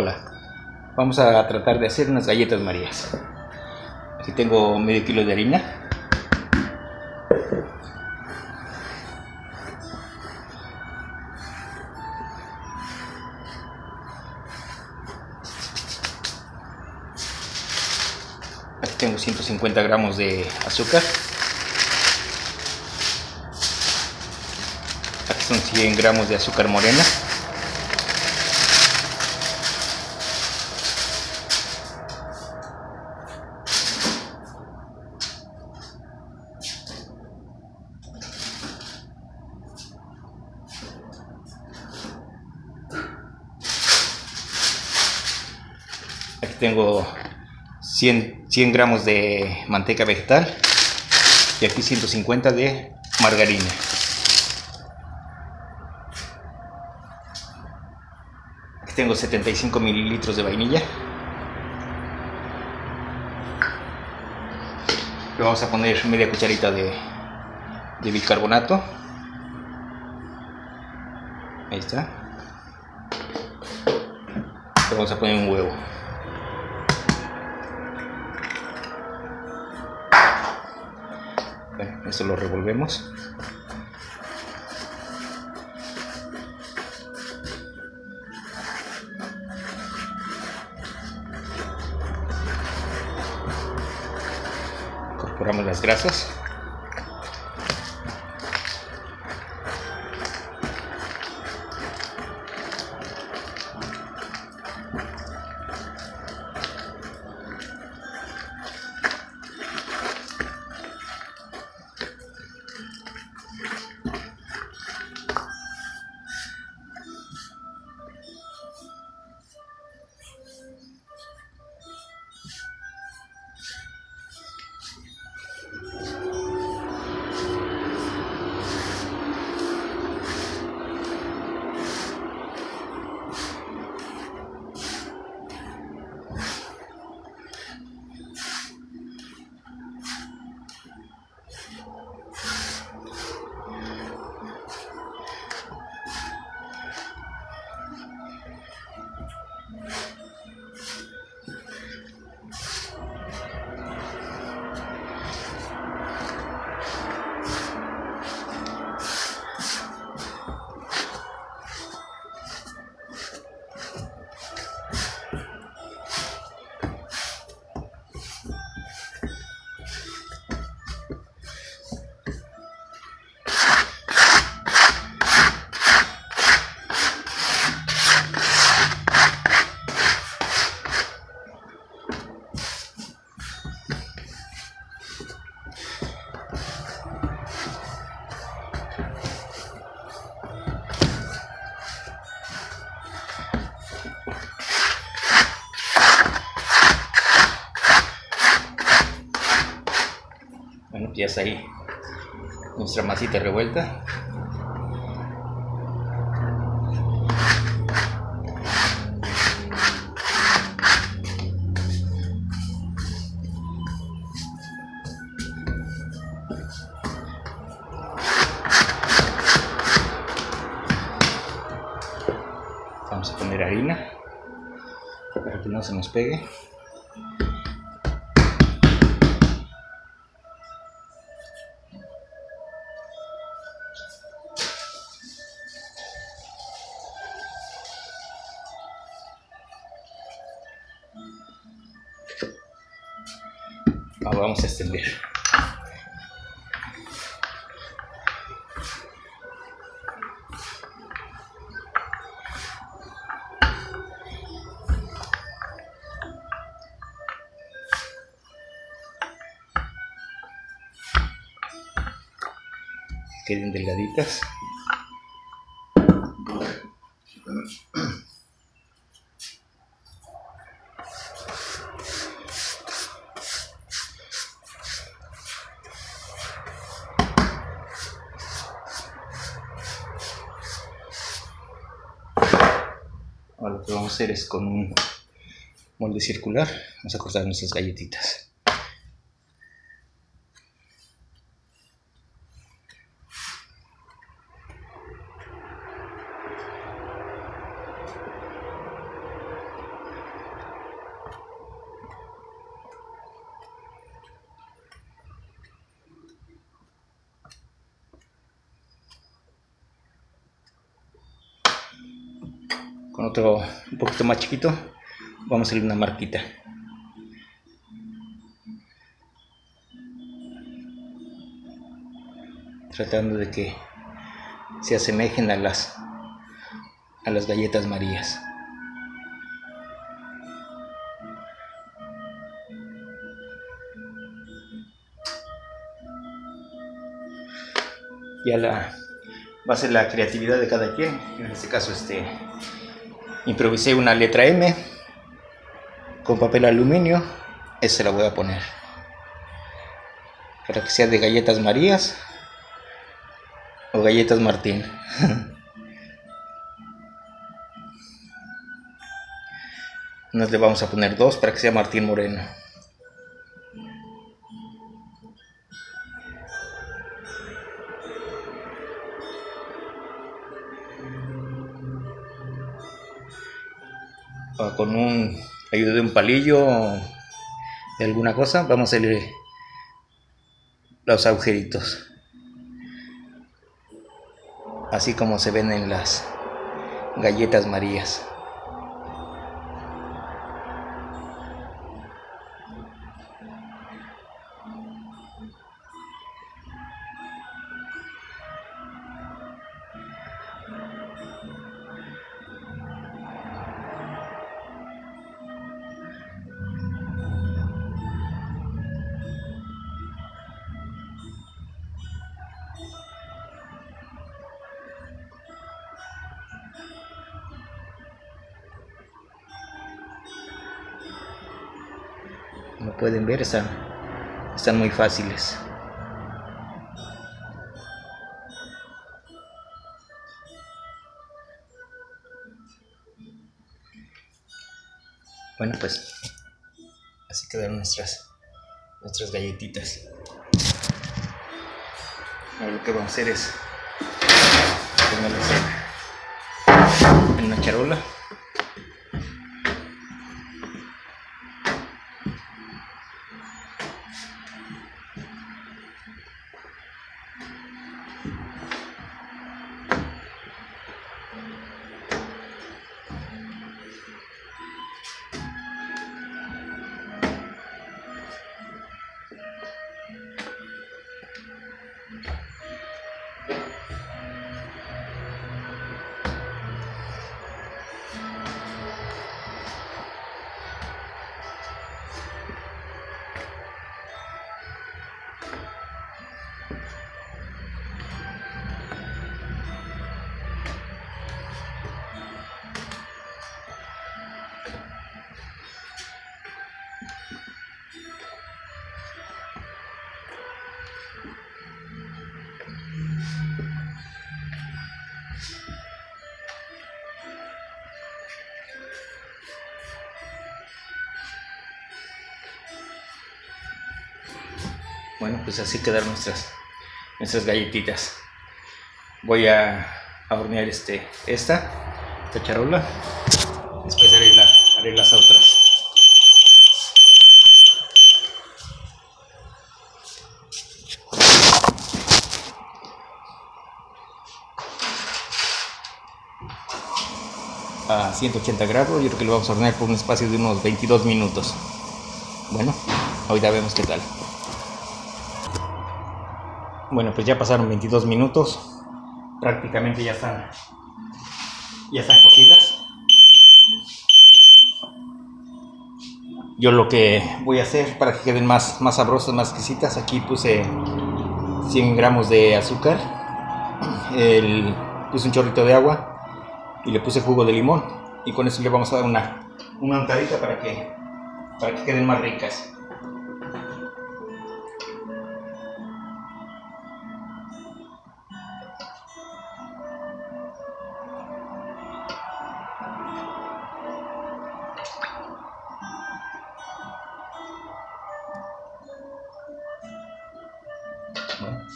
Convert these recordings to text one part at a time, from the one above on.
Hola, vamos a tratar de hacer unas galletas marías. Aquí tengo medio kilo de harina. Aquí tengo 150 gramos de azúcar. Aquí son 100 gramos de azúcar morena. Aquí tengo 100, 100 gramos de manteca vegetal y aquí 150 de margarina. Aquí tengo 75 mililitros de vainilla. Le vamos a poner media cucharita de, de bicarbonato. Ahí está. Le vamos a poner un huevo. Esto lo revolvemos. Incorporamos las grasas. Está ahí nuestra masita revuelta. Vamos a poner harina para que no se nos pegue. Ahora vamos a extender. Queden delgaditas. Que vamos a hacer es con un molde circular, vamos a cortar nuestras galletitas. con otro un poquito más chiquito vamos a hacer una marquita. Tratando de que se asemejen a las a las galletas marías. Ya la va a ser la creatividad de cada quien en este caso este improvisé una letra M con papel aluminio esa la voy a poner para que sea de galletas marías o galletas Martín. Nos le vamos a poner dos para que sea Martín Moreno. Con un ayuda de un palillo de alguna cosa vamos a hacerle los agujeritos así como se ven en las galletas marías. Como pueden ver están, están muy fáciles. Bueno pues así quedaron nuestras nuestras galletitas. Ahora lo que vamos a hacer es ponerlas en una charola Bueno, pues así quedaron nuestras, nuestras galletitas. Voy a, hornear este, esta, esta charola. Después haré, las otras. a 180 grados. Yo creo que lo vamos a hornear por un espacio de unos 22 minutos. Bueno, ahorita vemos qué tal. Bueno, pues ya pasaron 22 minutos. Prácticamente ya están ya están cocidas. Yo lo que voy a hacer para que queden más, más sabrosas, más exquisitas, aquí puse 100 gramos de azúcar, puse un chorrito de agua y le puse jugo de limón. Y con eso le vamos a dar una, una untadita para que, para que queden más ricas.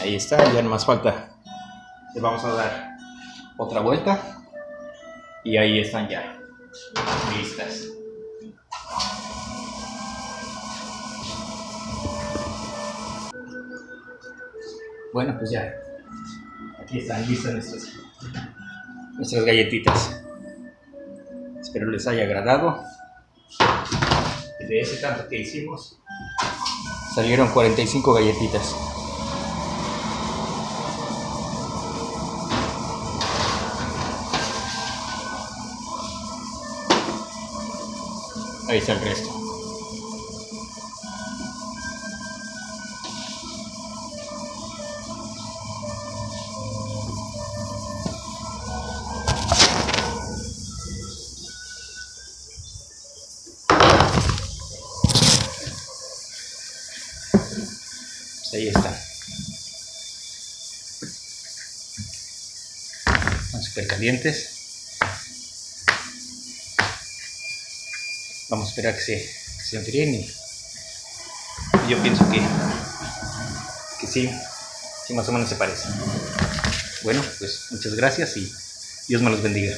Ahí está, ya no más falta. Le vamos a dar otra vuelta y ahí están ya listas. Bueno, pues ya. Aquí están listas nuestras, nuestras galletitas. Espero les haya agradado. De ese tanto que hicimos, salieron 45 galletitas. Ahí está el resto. Ahí está. Están súper calientes. Vamos a esperar que se, que se enfríen y, yo pienso que, que sí, sí más o menos se parecen. Bueno, pues muchas gracias y Dios me los bendiga.